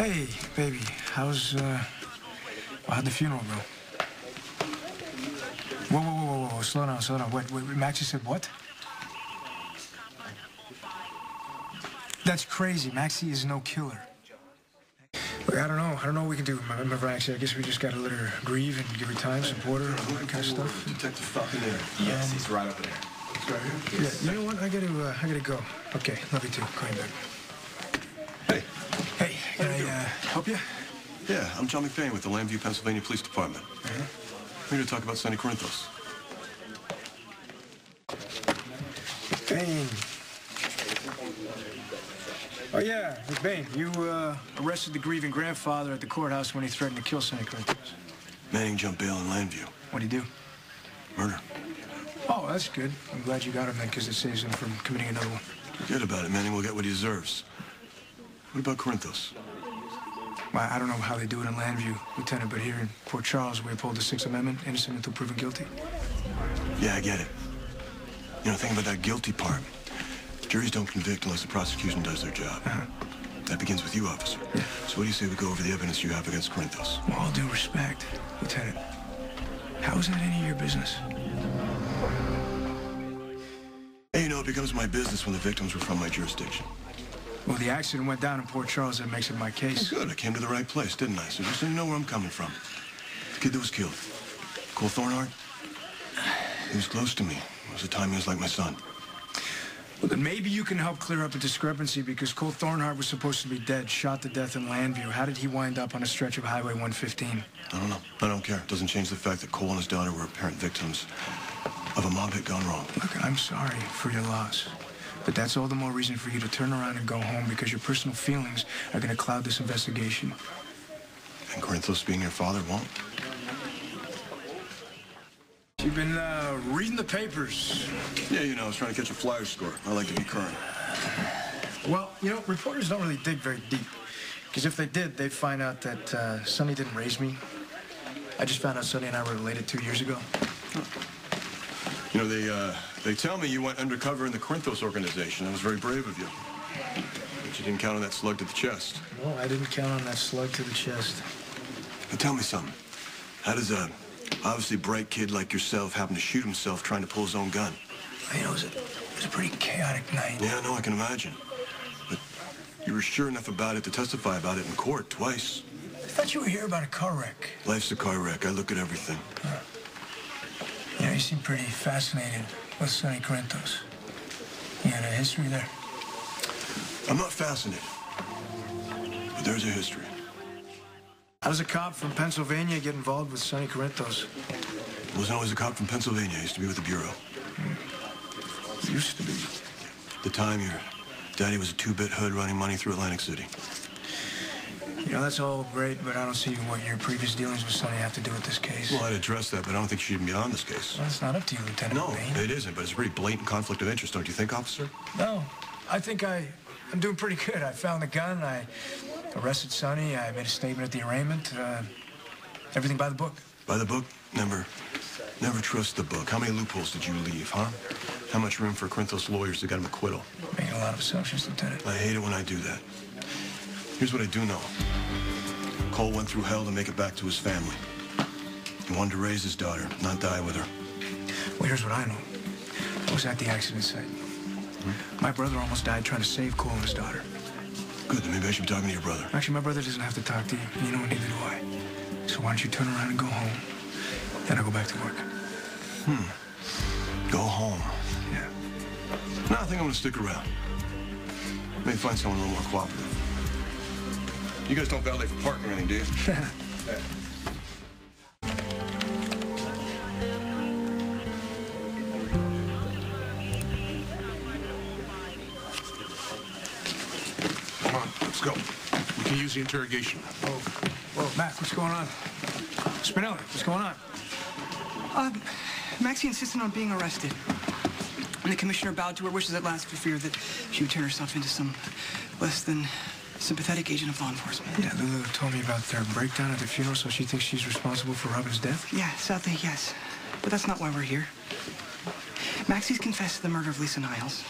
Hey, baby, how's, uh, how'd the funeral go? Whoa, whoa, whoa, whoa, whoa, slow down, slow down. Wait, wait, Maxie said what? That's crazy. Maxie is no killer. Look, I don't know. I don't know what we can do. Remember, actually, I guess we just gotta let her grieve and give her time, support her, all that kind of stuff. Detective Falconeri. Yes, he's right over there. He's right here. Yeah, you know what? I gotta, uh, I gotta go. Okay, love you too. Call you back. Hey. Hey, can I, uh, help you? Yeah, I'm John McBain with the Llanview, Pennsylvania Police Department. Uh-huh. I'm here to talk about Sonny Corinthos. Bain. Oh, yeah, McBain, you uh, arrested the grieving grandfather at the courthouse when he threatened to kill Sonny Corinthos. Manning jumped bail in Llanview. What'd he do? Murder. Oh, that's good. I'm glad you got him then, because it saves him from committing another one. Forget about it. Manning We'll get what he deserves. What about Corinthos? Well, I don't know how they do it in Llanview, Lieutenant, but here in Port Charles, we uphold the Sixth Amendment, innocent until proven guilty. Yeah, I get it. You know, think about that guilty part. Juries don't convict unless the prosecution does their job. Uh-huh. That begins with you, officer. So what do you say we go over the evidence you have against Corinthos? With all due respect, Lieutenant, how is that any of your business? Hey, you know, it becomes my business when the victims were from my jurisdiction. Well, the accident went down in Port Charles. That makes it my case. Good, I came to the right place, didn't I? So just so you know where I'm coming from. The kid that was killed, Cole Thornhart, he was close to me. It was a time he was like my son. Well, then maybe you can help clear up a discrepancy because Cole Thornhart was supposed to be dead, shot to death in Llanview. How did he wind up on a stretch of Highway 115? I don't know. I don't care. It doesn't change the fact that Cole and his daughter were apparent victims of a mob hit gone wrong. Look, I'm sorry for your loss. But that's all the more reason for you to turn around and go home because your personal feelings are going to cloud this investigation. And Corinthos being your father won't. You've been uh, reading the papers. Yeah, you know, I was trying to catch a flyer score. I like to be current. Well, you know, reporters don't really dig very deep. Because if they did, they'd find out that uh, Sonny didn't raise me. I just found out Sonny and I were related two years ago. You know, they uh, they tell me you went undercover in the Corinthos organization. That was very brave of you. But you didn't count on that slug to the chest. No, I didn't count on that slug to the chest. Now tell me something. How does a obviously bright kid like yourself happen to shoot himself trying to pull his own gun? You know, it was a, it was a pretty chaotic night. Yeah, no, I can imagine. But you were sure enough about it to testify about it in court twice. I thought you were here about a car wreck. Life's a car wreck. I look at everything. You know, you seem pretty fascinated with Sonny Corinthos. You had a history there. I'm not fascinated. But there's a history. How does a cop from Pennsylvania get involved with Sonny Corinthos? Wasn't always a cop from Pennsylvania. I used to be with the Bureau. Used to be. The time your daddy was a two-bit hood running money through Atlantic City. You know, that's all great, but I don't see what your previous dealings with Sonny have to do with this case. Well, I'd address that, but I don't think she should even be on this case. Well, it's not up to you, Lieutenant No, Bain. it isn't, but it's a pretty blatant conflict of interest, don't you think, officer? No, I think I, I'm doing pretty good. I found the gun. I arrested Sonny. I made a statement at the arraignment. Uh, everything by the book. By the book? Never, never trust the book. How many loopholes did you leave, huh? How much room for Corinthos lawyers to get him acquittal? Making a lot of assumptions, Lieutenant. I hate it when I do that. Here's what I do know. Cole went through hell to make it back to his family. He wanted to raise his daughter, not die with her. Well, here's what I know. I was at the accident site. My brother almost died trying to save Cole and his daughter. Good, then maybe I should be talking to your brother. Actually, my brother doesn't have to talk to you. You know, neither do I. So why don't you turn around and go home? Then I'll go back to work. Hmm. Go home. Yeah. No, I think I'm gonna stick around. Maybe find someone a little more cooperative. You guys don't valet for parking or anything, do you? Come on, let's go. We can use the interrogation. Whoa, whoa, Mac, what's going on? Spinelli, what's going on? Uh, Maxie insisted on being arrested. And the commissioner bowed to her wishes at last for fear that she would turn herself into some less than sympathetic agent of law enforcement. Yeah, Lulu told me about their breakdown at the funeral, so she thinks she's responsible for Robin's death? Yeah, sadly, yes. But that's not why we're here. Maxie's confessed to the murder of Lisa Niles.